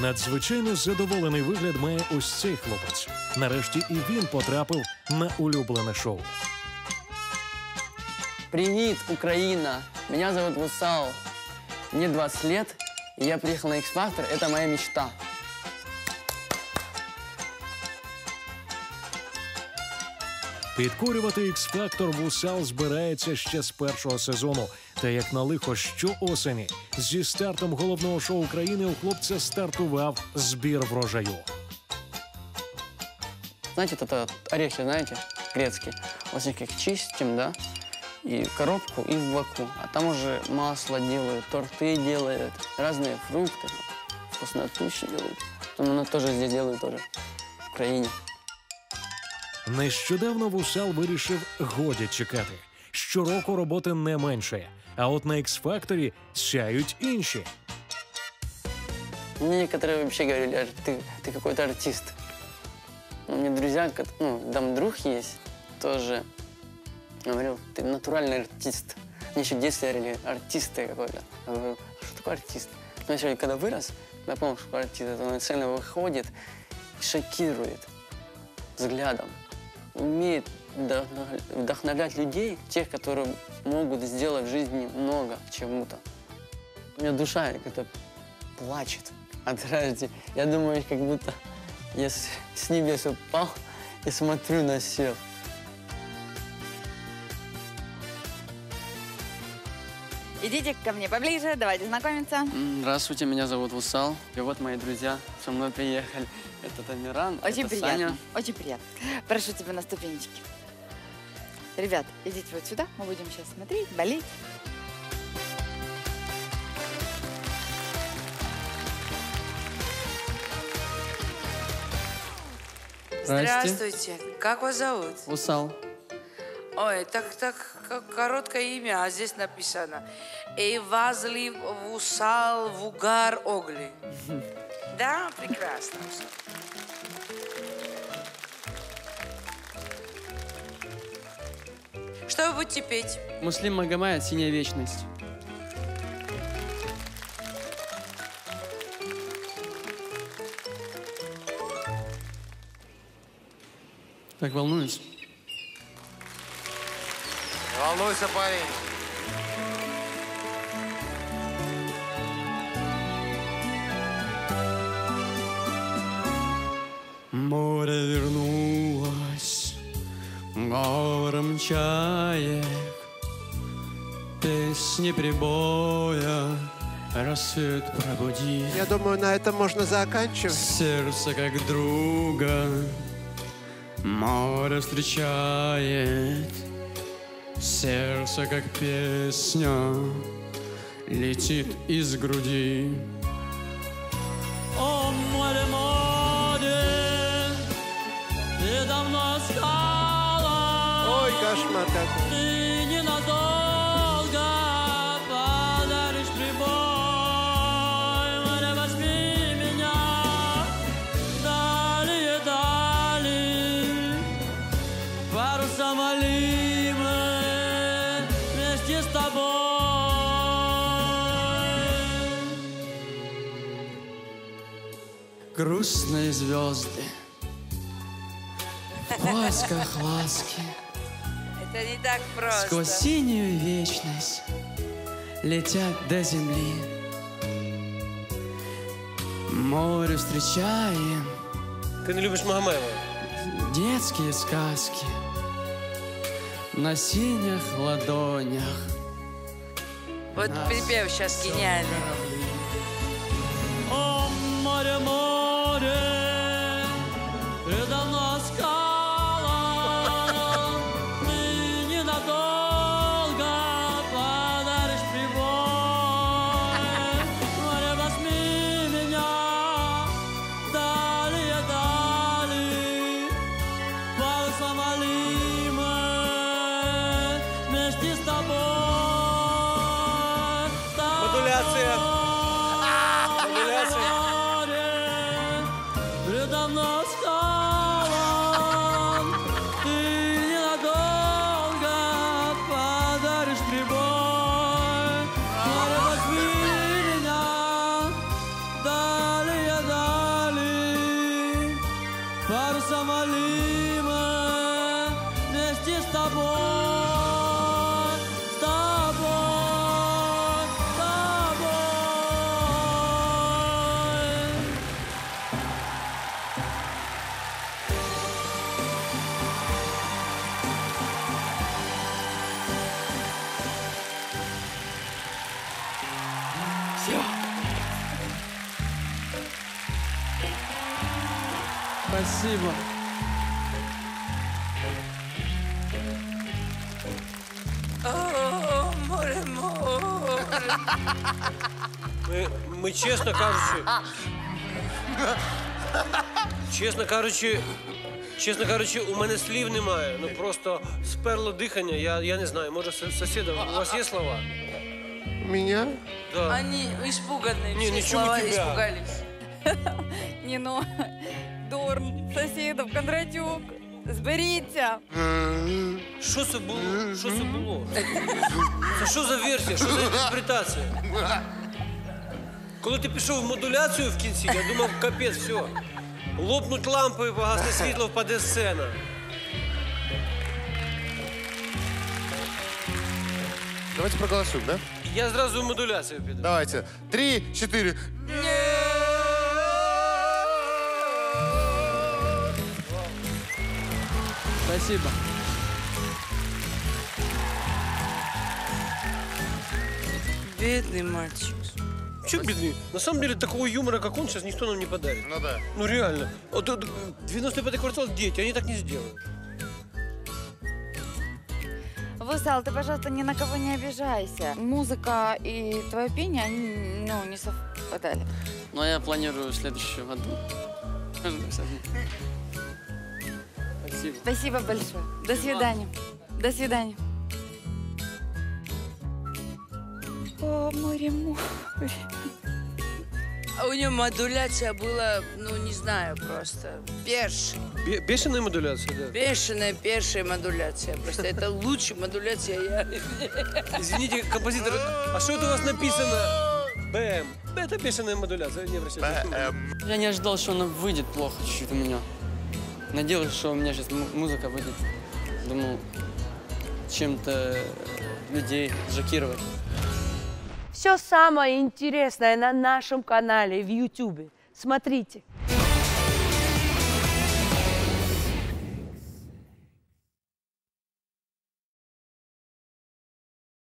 Надзвичайно задоволений вигляд має ось цей хлопець. Нарешті і він потрапив на улюблене шоу. Привет, Украина! Меня зовут Вусал. Мне 20 лет, и я приехал на X-Factor. Это моя мечта. Підкорювати X-Factor Вусал збирається ще з першого сезону. Та як на лихо щоосені, зі стартом головного шоу України у хлопця стартував збір врожаю. Знаете, вот это орехи, знаете, грецкие. Вот их как чистим, да, и в коробку, и в ваку. А там уже масло делают, торты делают, разные фрукты, вкуснотущие делают. Потом оно тоже здесь делают тоже, в Украине. Нещодавно Вусал вирішив годі чекати. Щороку роботи не менше. А от на X-Factor сяють інші. Мне некоторые вообще говорили, «Ар, ты, ты какой-то артист. У меня друзья, ну, там друг есть, тоже говорил, ты натуральный артист. Мне еще в детстве говорили, артист ты какой-то. Я говорю, а что такое артист? Но еще когда вырос, я понял, что артист. Он на сцену выходит и шокирует взглядом. Умеет вдохновлять людей, тех, которые могут сделать в жизни много чему-то. У меня душа как-то плачет от радости. Я думаю, как будто я с, с небес упал и смотрю на все. Идите ко мне поближе, давайте знакомиться. Здравствуйте, меня зовут Вусал. И вот мои друзья со мной приехали. Это Тамиран, Очень это приятно, Саня. очень приятно. Прошу тебя на ступенечки. Ребят, идите вот сюда, мы будем сейчас смотреть, болеть. Здравствуйте. Как вас зовут? Вусал. Ой, так, так как короткое имя, а здесь написано. Эйвазли Вусал Вугар Огли. Да, прекрасно. Что вы будете петь? Муслим Магомаев «Синяя вечность». Так волнуюсь. Не волнуйся, парень. Чаек, Песни прибоя рассвет пробуди. Я думаю, на этом можно заканчивать. Сердце как друга море встречает, Сердце как песня летит из груди. О, море, море, ты давно искала. Кошмар какой. Ты ненадолго подаришь прибой. Море, возьми меня далее, далее. Парусом Алимы вместе с тобой. Грустные звезды в поисках ласки. Это не так просто. Сквозь синюю вечность летят до земли. Море встречаем, Ты не любишь Магомаева? детские сказки на синих ладонях. Вот припев сейчас гениальный. Спасибо. О, море, море. Ми, ми чесно кажучи. Чесно кажучи, чесно кажучи, у мене слів немає. Ну просто сперло дихання. Я, я не знаю, може сус- сусіда, у вас є слова? У мене? Да. Они испуганные, Не, все ничего слова тебя. испугались. Ніно, Дорн, Сосідов, Кондратюк, зберіться. Що це було? Що це було? Це що за версія? Що за інтерпретація? Коли ти пішов в модуляцію в кінці, я думав, капець, все. Лопнуть лампи, погасне світло, впаде сцена. Давайте проголосуем, да? Я зразу в модуляцію піду. Давайте. Три, четыре. Спасибо. Бедный мальчик. Че бедный? На самом деле, такого юмора, как он, сейчас никто нам не подарит. Ну да. Ну реально. Вот тут 95-й квартал дети, они так не сделают. Высал, ты, пожалуйста, ни на кого не обижайся. Музыка и твое пение, они, ну, не совпадали. Но я планирую в следующем году. Спасибо. Спасибо большое. До свидания. До свидания. О, море, море. А у него модуляция была, ну, не знаю, просто бешеная. Бе- Бешеная модуляция, да. Бешеная, пешая модуляция. Просто это лучшая модуляция. Я... Извините, композитор, а что это у вас написано? БМ. Это бешеная модуляция, не. Я не ожидал, что она выйдет плохо чуть-чуть у меня. Надеялся, что у меня сейчас музыка выйдет. Думал, чем-то людей шокировать. Все самое интересное на нашем канале в YouTube. Смотрите.